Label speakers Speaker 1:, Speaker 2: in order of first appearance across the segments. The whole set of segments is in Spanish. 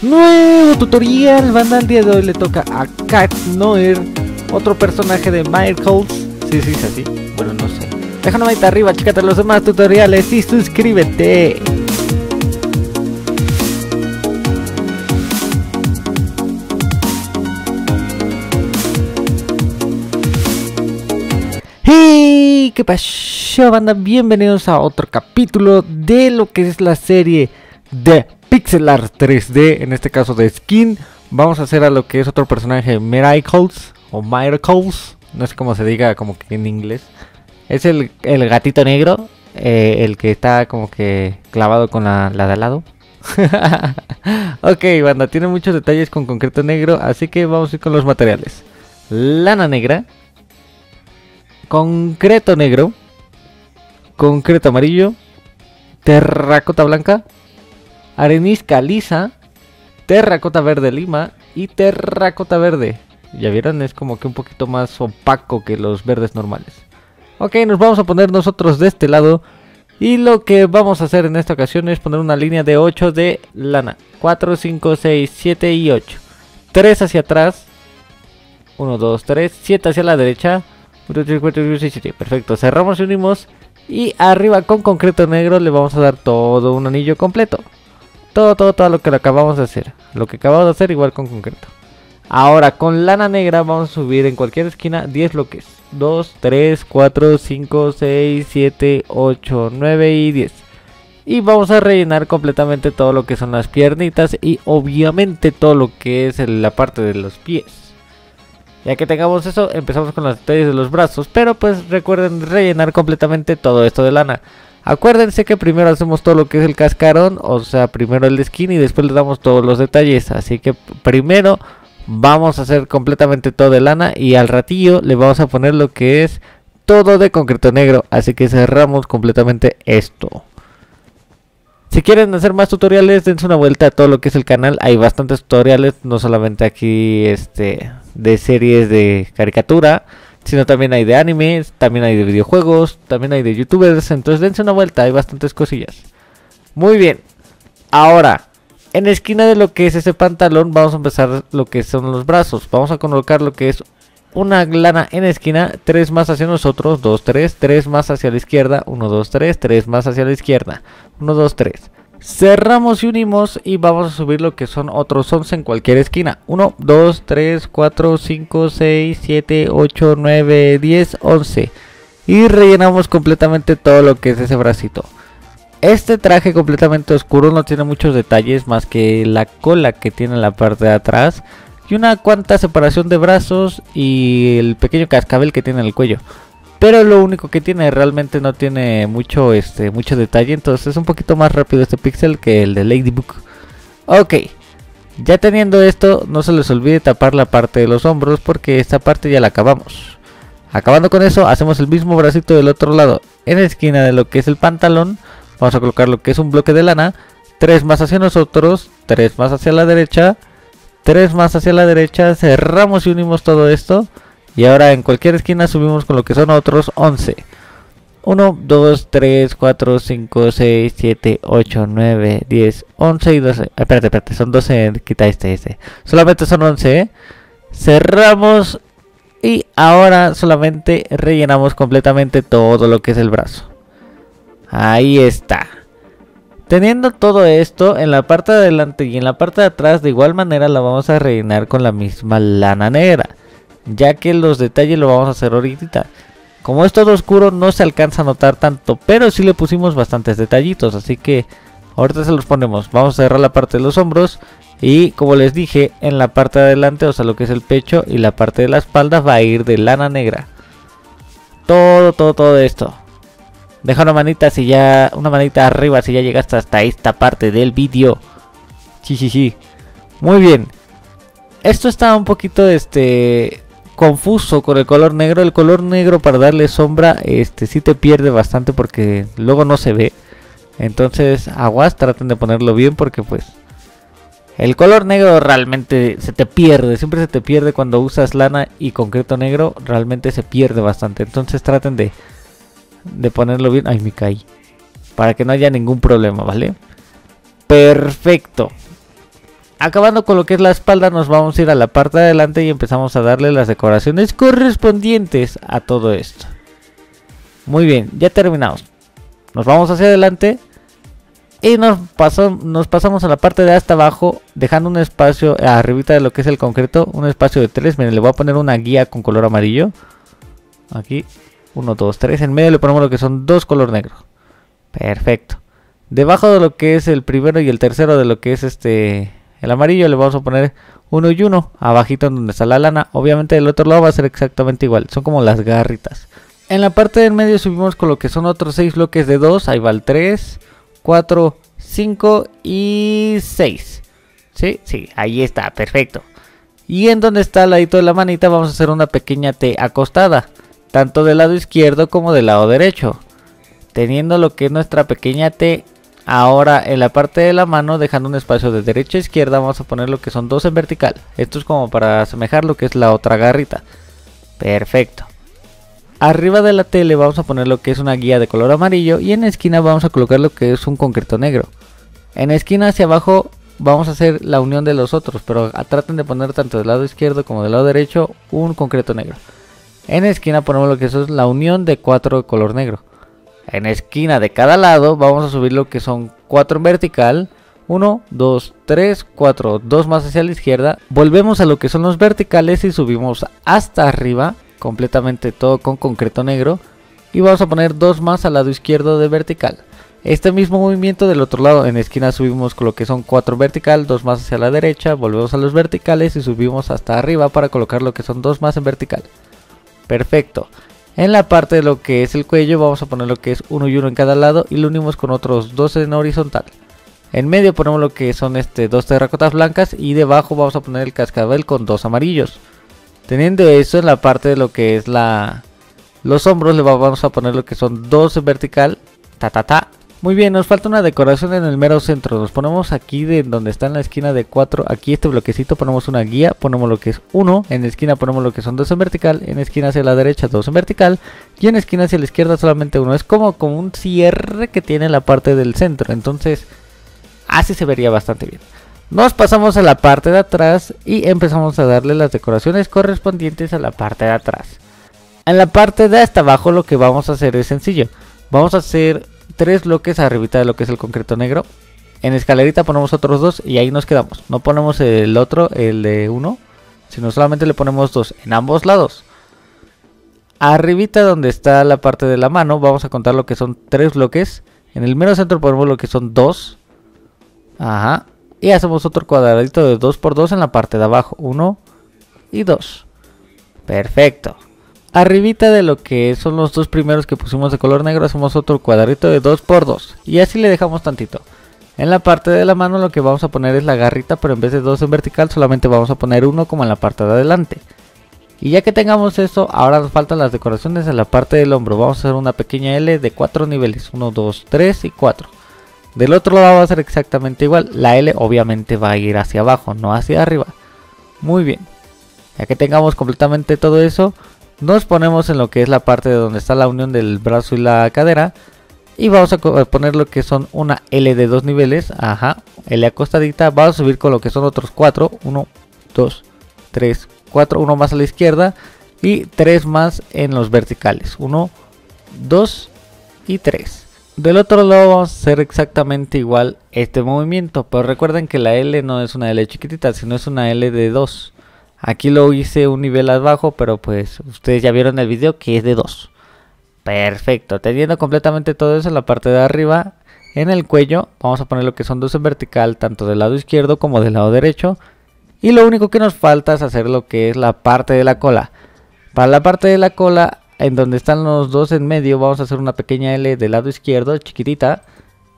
Speaker 1: Nuevo tutorial, banda, el día de hoy le toca a Cat Noir, otro personaje de Miracles. Sí, sí, es así. Bueno, no sé. Deja una manita arriba, chécate los demás tutoriales y suscríbete. ¡Hey! ¿Qué pasó, banda? Bienvenidos a otro capítulo de lo que es la serie de Pixel Art 3D, en este caso de Skin. Vamos a hacer a lo que es otro personaje, Miracles o Miracles, no sé cómo se diga como que en inglés. Es el, el gatito negro, eh, el que está como que clavado con la, la de al lado. ok, banda, tiene muchos detalles con concreto negro, así que vamos a ir con los materiales. Lana negra, concreto negro, concreto amarillo, terracota blanca, arenisca lisa, terracota verde lima y terracota verde. Ya vieron, es como que un poquito más opaco que los verdes normales. Ok, nos vamos a poner nosotros de este lado. Y lo que vamos a hacer en esta ocasión es poner una línea de 8 de lana. 4, 5, 6, 7 y 8. 3 hacia atrás. 1, 2, 3. 7 hacia la derecha. 1, 2, 3, 4, 5, 6, 7. Perfecto. Cerramos y unimos. Y arriba con concreto negro le vamos a dar todo un anillo completo. Todo, todo, todo lo que acabamos de hacer. Lo que acabamos de hacer igual con concreto. Ahora con lana negra vamos a subir en cualquier esquina 10 bloques. 2, 3, 4, 5, 6, 7, 8, 9 y 10. Y vamos a rellenar completamente todo lo que son las piernitas y obviamente todo lo que es la parte de los pies. Ya que tengamos eso, empezamos con los detalles de los brazos. Pero pues recuerden rellenar completamente todo esto de lana. Acuérdense que primero hacemos todo lo que es el cascarón, o sea, primero el skin y después le damos todos los detalles. Así que primero vamos a hacer completamente todo de lana y al ratillo le vamos a poner lo que es todo de concreto negro. Así que cerramos completamente esto. Si quieren hacer más tutoriales, dense una vuelta a todo lo que es el canal. Hay bastantes tutoriales, no solamente aquí este de series de caricatura, sino también hay de animes, también hay de videojuegos, también hay de youtubers. Entonces dense una vuelta, hay bastantes cosillas. Muy bien. Ahora, en esquina de lo que es ese pantalón, vamos a empezar lo que son los brazos. Vamos a colocar lo que es una lana en la esquina, tres más hacia nosotros, 2, 3, 3 más hacia la izquierda, 1, 2, 3, 3 más hacia la izquierda, 1, 2, 3. Cerramos y unimos y vamos a subir lo que son otros 11 en cualquier esquina. 1, 2, 3, 4, 5, 6, 7, 8, 9, 10, 11. Y rellenamos completamente todo lo que es ese bracito. Este traje completamente oscuro no tiene muchos detalles más que la cola que tiene en la parte de atrás y una cuanta separación de brazos y el pequeño cascabel que tiene en el cuello. Pero lo único que tiene realmente no tiene mucho este mucho detalle, entonces es un poquito más rápido este pixel que el de Ladybug. Ok. Ya teniendo esto, no se les olvide tapar la parte de los hombros porque esta parte ya la acabamos. Acabando con eso, hacemos el mismo bracito del otro lado. En la esquina de lo que es el pantalón, vamos a colocar lo que es un bloque de lana. 3 más hacia nosotros, 3 más hacia la derecha, 3 más hacia la derecha, cerramos y unimos todo esto. Y ahora en cualquier esquina subimos con lo que son otros 11. 1, 2, 3, 4, 5, 6, 7, 8, 9, 10, 11 y 12. Espérate, espérate, son 12. Quita este, este. Solamente son 11. ¿eh? Cerramos. Y ahora solamente rellenamos completamente todo lo que es el brazo. Ahí está. Teniendo todo esto, en la parte de adelante y en la parte de atrás, de igual manera la vamos a rellenar con la misma lana negra ya que los detalles lo vamos a hacer ahorita. Como es todo oscuro no se alcanza a notar tanto, pero sí le pusimos bastantes detallitos, así que ahorita se los ponemos. Vamos a cerrar la parte de los hombros y como les dije, en la parte de adelante, o sea lo que es el pecho y la parte de la espalda va a ir de lana negra. Todo, todo, todo esto. Deja una manita si ya, una manita arriba si ya llegaste hasta esta parte del vídeo. Sí, sí, sí. Muy bien. Esto está un poquito, este, confuso con el color negro. El color negro para darle sombra, este sí te pierde bastante porque luego no se ve. Entonces, aguas, traten de ponerlo bien porque pues el color negro realmente se te pierde, siempre se te pierde cuando usas lana y concreto negro, realmente se pierde bastante. Entonces traten de, de ponerlo bien. Ay, me caí. Para que no haya ningún problema, ¿vale? Perfecto. Acabando con lo que es la espalda, nos vamos a ir a la parte de adelante y empezamos a darle las decoraciones correspondientes a todo esto. Muy bien, ya terminamos. Nos vamos hacia adelante y nos, pasamos a la parte de hasta abajo, dejando un espacio arribita de lo que es el concreto, un espacio de 3. Miren, le voy a poner una guía con color amarillo. Aquí, 1, 2, 3. En medio le ponemos lo que son dos color negro. Perfecto. Debajo de lo que es el primero y el tercero de lo que es este el amarillo le vamos a poner uno y uno abajito en donde está la lana. Obviamente del otro lado va a ser exactamente igual. Son como las garritas. En la parte del medio subimos con lo que son otros 6 bloques de 2. Ahí va el 3, 4, 5 y 6. Sí, sí, ahí está, perfecto. Y en donde está al ladito de la manita vamos a hacer una pequeña T acostada. Tanto del lado izquierdo como del lado derecho. Teniendo lo que es nuestra pequeña T Ahora en la parte de la mano, dejando un espacio de derecha a izquierda, vamos a poner lo que son dos en vertical. Esto es como para asemejar lo que es la otra garrita. Perfecto. Arriba de la tele vamos a poner lo que es una guía de color amarillo y en esquina vamos a colocar lo que es un concreto negro. En esquina hacia abajo vamos a hacer la unión de los otros, pero traten de poner tanto del lado izquierdo como del lado derecho un concreto negro. En esquina ponemos lo que es la unión de cuatro de color negro. En esquina de cada lado vamos a subir lo que son 4 en vertical. 1, 2, 3, 4, 2 más hacia la izquierda. Volvemos a lo que son los verticales y subimos hasta arriba. Completamente todo con concreto negro. Y vamos a poner 2 más al lado izquierdo de vertical. Este mismo movimiento del otro lado, en esquina subimos con lo que son 4 vertical, 2 más hacia la derecha, volvemos a los verticales y subimos hasta arriba para colocar lo que son 2 más en vertical. Perfecto. En la parte de lo que es el cuello vamos a poner lo que es uno y uno en cada lado y lo unimos con otros dos en horizontal. En medio ponemos lo que son este dos terracotas blancas y debajo vamos a poner el cascabel con dos amarillos. Teniendo eso en la parte de lo que es la los hombros le vamos a poner lo que son dos en vertical, ta ta ta, muy bien, nos falta una decoración en el mero centro. Nos ponemos aquí de donde está en la esquina de 4. Aquí este bloquecito ponemos una guía. Ponemos lo que es 1. En la esquina ponemos lo que son 2 en vertical. En la esquina hacia la derecha 2 en vertical. Y en la esquina hacia la izquierda solamente uno. Es como, como un cierre que tiene la parte del centro. Entonces, así se vería bastante bien. Nos pasamos a la parte de atrás y empezamos a darle las decoraciones correspondientes a la parte de atrás. En la parte de hasta abajo lo que vamos a hacer es sencillo. Vamos a hacer tres bloques arribita de lo que es el concreto negro. En escalerita ponemos otros dos y ahí nos quedamos. No ponemos el otro, el de uno, sino solamente le ponemos dos en ambos lados. Arribita donde está la parte de la mano vamos a contar lo que son tres bloques. En el mero centro ponemos lo que son dos. Ajá. Y hacemos otro cuadradito de 2 por 2 en la parte de abajo. Uno y dos. Perfecto. Arribita de lo que son los dos primeros que pusimos de color negro hacemos otro cuadrito de 2x2 y así le dejamos tantito. En la parte de la mano lo que vamos a poner es la garrita pero en vez de dos en vertical solamente vamos a poner uno como en la parte de adelante. Y ya que tengamos eso, ahora nos faltan las decoraciones en la parte del hombro. Vamos a hacer una pequeña L de 4 niveles, 1, 2, 3 y 4. Del otro lado va a ser exactamente igual, la L obviamente va a ir hacia abajo, no hacia arriba. Muy bien, ya que tengamos completamente todo eso, nos ponemos en lo que es la parte de donde está la unión del brazo y la cadera. Y vamos a poner lo que son una L de dos niveles. Ajá. L acostadita. Vamos a subir con lo que son otros cuatro. Uno, dos, tres, cuatro. Uno más a la izquierda. Y tres más en los verticales. Uno, dos y tres. Del otro lado vamos a hacer exactamente igual este movimiento. Pero recuerden que la L no es una L chiquitita, sino es una L de 2. Aquí lo hice un nivel abajo, pero pues ustedes ya vieron el video que es de 2. Perfecto, teniendo completamente todo eso en la parte de arriba, en el cuello, vamos a poner lo que son dos en vertical, tanto del lado izquierdo como del lado derecho. Y lo único que nos falta es hacer lo que es la parte de la cola. Para la parte de la cola, en donde están los dos en medio, vamos a hacer una pequeña L del lado izquierdo, chiquitita.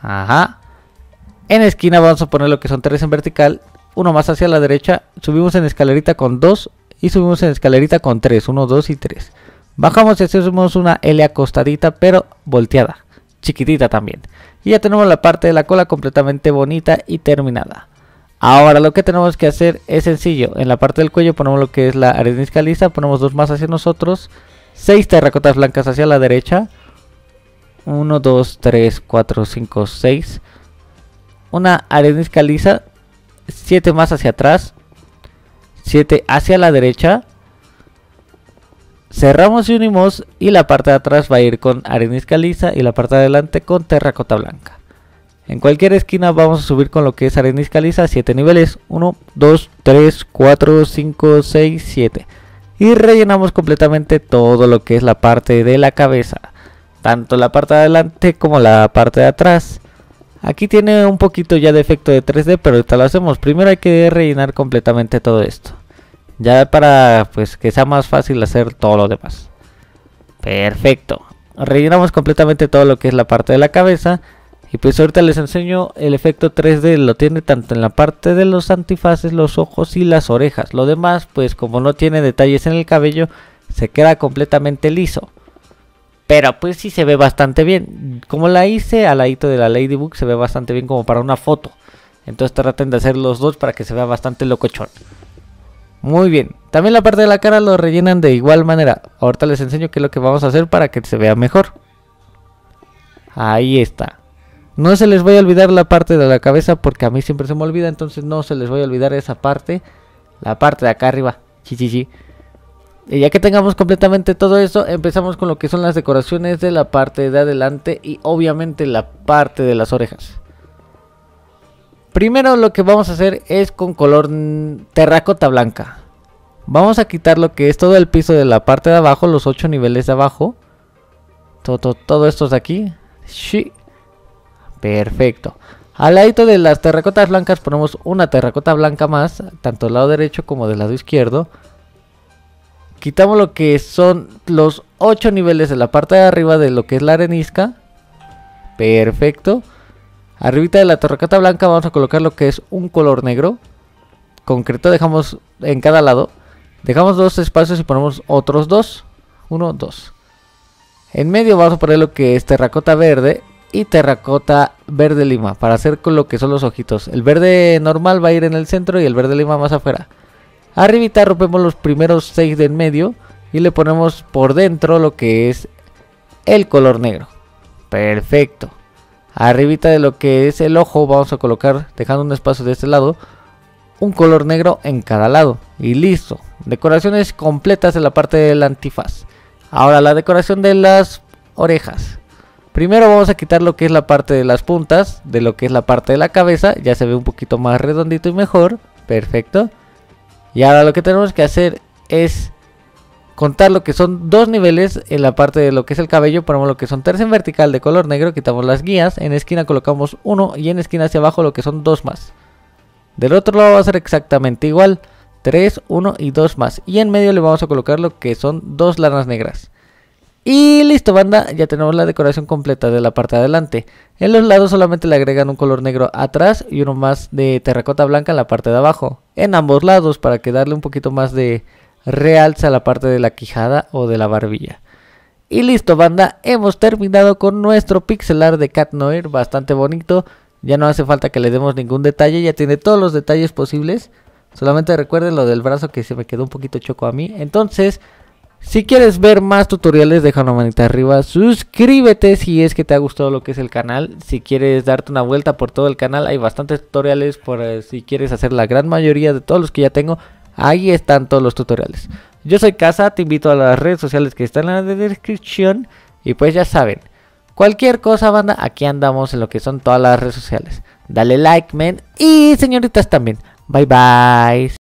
Speaker 1: Ajá. En esquina vamos a poner lo que son tres en vertical uno más hacia la derecha, subimos en escalerita con 2 y subimos en escalerita con 3, 1, 2 y 3. Bajamos y hacemos una L acostadita pero volteada, chiquitita también. Y ya tenemos la parte de la cola completamente bonita y terminada. Ahora lo que tenemos que hacer es sencillo. En la parte del cuello ponemos lo que es la arenisca lisa, ponemos dos más hacia nosotros, 6 terracotas blancas hacia la derecha. 1, 2, 3, 4, 5, 6. Una arenisca lisa 7 más hacia atrás, 7 hacia la derecha, cerramos y unimos y la parte de atrás va a ir con arenisca lisa y la parte de adelante con terracota blanca. En cualquier esquina vamos a subir con lo que es arenisca lisa 7 niveles, 1, 2, 3, 4, 5, 6, 7. Y rellenamos completamente todo lo que es la parte de la cabeza, tanto la parte de adelante como la parte de atrás. Aquí tiene un poquito ya de efecto de 3D, pero ahorita lo hacemos. Primero hay que rellenar completamente todo esto. Ya para pues que sea más fácil hacer todo lo demás. Perfecto. Rellenamos completamente todo lo que es la parte de la cabeza. Y pues ahorita les enseño el efecto 3D. Lo tiene tanto en la parte de los antifaces, los ojos y las orejas. Lo demás pues como no tiene detalles en el cabello se queda completamente liso. Pero pues sí se ve bastante bien. Como la hice al ladito de la Ladybug se ve bastante bien como para una foto. Entonces traten de hacer los dos para que se vea bastante locochón. Muy bien. También la parte de la cara lo rellenan de igual manera. Ahorita les enseño qué es lo que vamos a hacer para que se vea mejor. Ahí está. No se les vaya a olvidar la parte de la cabeza porque a mí siempre se me olvida. Entonces no se les voy a olvidar esa parte. La parte de acá arriba. Chichichi. Y ya que tengamos completamente todo eso, empezamos con lo que son las decoraciones de la parte de adelante y obviamente la parte de las orejas. Primero lo que vamos a hacer es con color terracota blanca. Vamos a quitar lo que es todo el piso de la parte de abajo, los 8 niveles de abajo. Todo, todo, esto de aquí. Sí. Perfecto. Al lado de las terracotas blancas ponemos una terracota blanca más, tanto del lado derecho como del lado izquierdo. Quitamos lo que son los 8 niveles de la parte de arriba de lo que es la arenisca. Perfecto. Arribita de la terracota blanca vamos a colocar lo que es un color negro. Concreto dejamos en cada lado. Dejamos dos espacios y ponemos otros dos. Uno, dos. En medio vamos a poner lo que es terracota verde y terracota verde lima para hacer con lo que son los ojitos. El verde normal va a ir en el centro y el verde lima más afuera. Arribita rompemos los primeros seis del medio y le ponemos por dentro lo que es el color negro. Perfecto. Arribita de lo que es el ojo vamos a colocar, dejando un espacio de este lado, un color negro en cada lado. Y listo. Decoraciones completas en la parte del antifaz. Ahora la decoración de las orejas. Primero vamos a quitar lo que es la parte de las puntas, de lo que es la parte de la cabeza. Ya se ve un poquito más redondito y mejor. Perfecto. Y ahora lo que tenemos que hacer es contar lo que son dos niveles en la parte de lo que es el cabello. Ponemos lo que son tercio en vertical de color negro, quitamos las guías. En esquina colocamos uno y en esquina hacia abajo lo que son dos más. Del otro lado va a ser exactamente igual. 3, 1 y 2 más. Y en medio le vamos a colocar lo que son dos lanas negras. Y listo banda, ya tenemos la decoración completa de la parte de adelante. En los lados solamente le agregan un color negro atrás y uno más de terracota blanca en la parte de abajo. En ambos lados para que darle un poquito más de realza a la parte de la quijada o de la barbilla. Y listo banda, hemos terminado con nuestro pixelar de Cat Noir, bastante bonito. Ya no hace falta que le demos ningún detalle, ya tiene todos los detalles posibles. Solamente recuerden lo del brazo que se me quedó un poquito choco a mí. Entonces, si quieres ver más tutoriales, deja una manita arriba. Suscríbete si es que te ha gustado lo que es el canal. Si quieres darte una vuelta por todo el canal, hay bastantes tutoriales. Por eh, si quieres hacer la gran mayoría de todos los que ya tengo, ahí están todos los tutoriales. Yo soy Casa, te invito a las redes sociales que están en la descripción. Y pues ya saben, Cualquier cosa, banda, aquí andamos en lo que son todas las redes sociales. Dale like, men. Y señoritas también. Bye bye.